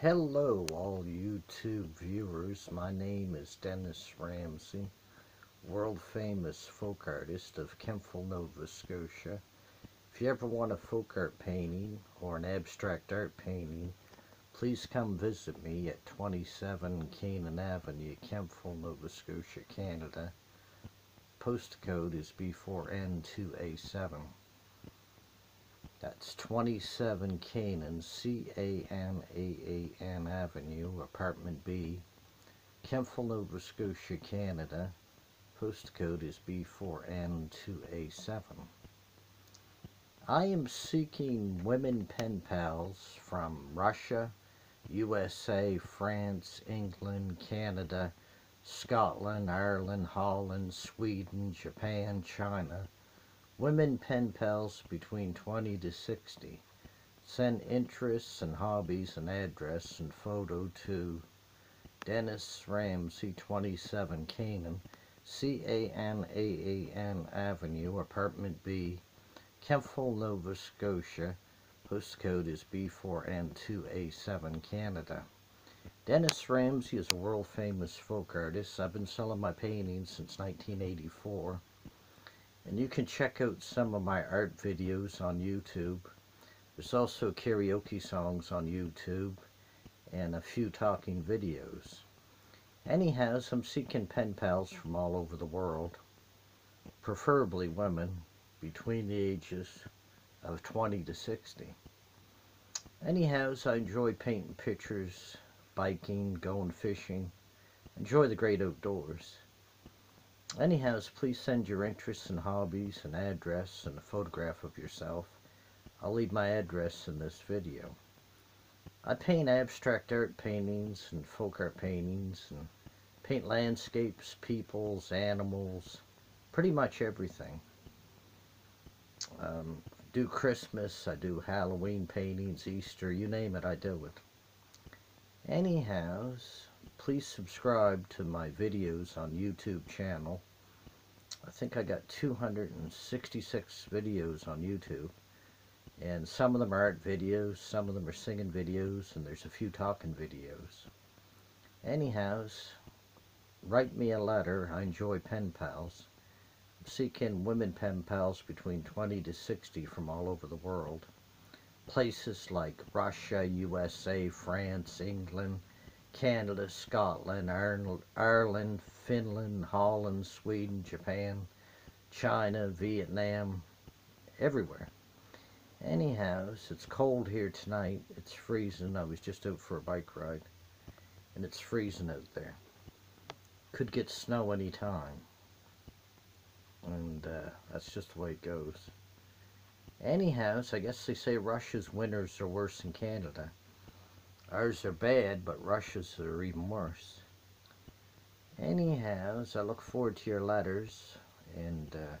Hello, all YouTube viewers. My name is Dennis Ramsay, world famous folk artist of Kentville, Nova Scotia. If you ever want a folk art painting or an abstract art painting, please come visit me at 27 Canaan Avenue, Kentville, Nova Scotia, Canada. Postcode is B4N2A7. That's 27 Canaan, C-A-N-A-A-N Avenue, Apartment B, Kentville, Nova Scotia, Canada. Postcode is B4N2A7. I am seeking women pen pals from Russia, USA, France, England, Canada, Scotland, Ireland, Holland, Sweden, Japan, China. Women pen pals between 20 to 60. Send interests and hobbies and address and photo to Dennis Ramsay, 27 Canaan, C-A-N-A-A-N Avenue, Apartment B, Kentville, Nova Scotia. Postcode is B4N2A7, Canada. Dennis Ramsay is a world famous folk artist. I've been selling my paintings since 1984. And you can check out some of my art videos on YouTube. There's also karaoke songs on YouTube and a few talking videos. Anyhow, I'm seeking pen pals from all over the world, preferably women between the ages of 20 to 60. Anyhow, I enjoy painting pictures, biking, going fishing, enjoy the great outdoors. Anyhow, please send your interests and hobbies, an address, and a photograph of yourself. I'll leave my address in this video. I paint abstract art paintings and folk art paintings and paint landscapes, peoples, animals, pretty much everything. Um, do Christmas, I do Halloween paintings, Easter, you name it, I do it. Anyhow, please subscribe to my videos on YouTube channel. I think I got 266 videos on YouTube. And some of them are art videos, some of them are singing videos, and there's a few talking videos. Anyhows, write me a letter. I enjoy pen pals. I'm seeking women pen pals between 20 to 60 from all over the world. Places like Russia, USA, France, England, Canada, Scotland, Ireland, Finland, Holland, Sweden, Japan, China, Vietnam, everywhere. Anyhow, it's cold here tonight. It's freezing. I was just out for a bike ride. And it's freezing out there. Could get snow any time. And uh, that's just the way it goes. Anyhow, I guess they say Russia's winters are worse than Canada. Ours are bad, but Russia's are even worse. Anyhow, I look forward to your letters, and uh,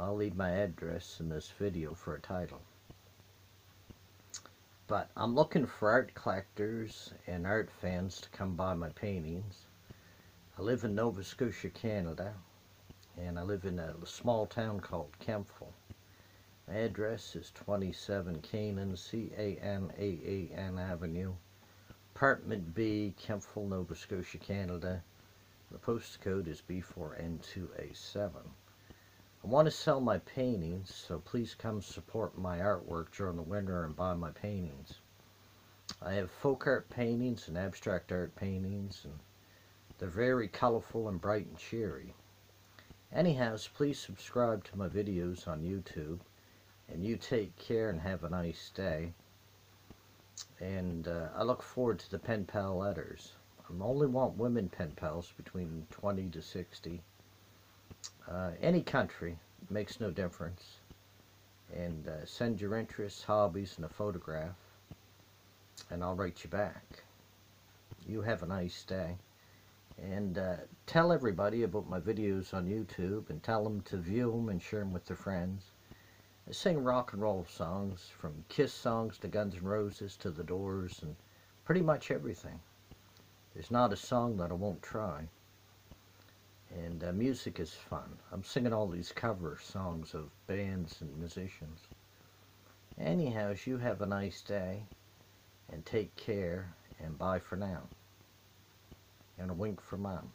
I'll leave my address in this video for a title. But I'm looking for art collectors and art fans to come buy my paintings. I live in Nova Scotia, Canada, and I live in a small town called Kentville. Address is 27 Canaan, C-A-N-A-A-N Avenue, Apartment B, Kentville, Nova Scotia, Canada. The postcode is B4N2A7. I want to sell my paintings, so please come support my artwork during the winter and buy my paintings. I have folk art paintings and abstract art paintings, and they're very colorful and bright and cheery. Anyhow, please subscribe to my videos on YouTube. And you take care and have a nice day. And uh, I look forward to the pen pal letters. I only want women pen pals between 20 to 60. Uh, any country makes no difference. And uh, send your interests, hobbies, and a photograph. And I'll write you back. You have a nice day. And uh, tell everybody about my videos on YouTube and tell them to view them and share them with their friends. I sing rock and roll songs, from Kiss songs to Guns N' Roses to The Doors, and pretty much everything. There's not a song that I won't try. And uh, music is fun. I'm singing all these cover songs of bands and musicians. Anyhow, you have a nice day, and take care, And bye for now. And a wink for mom.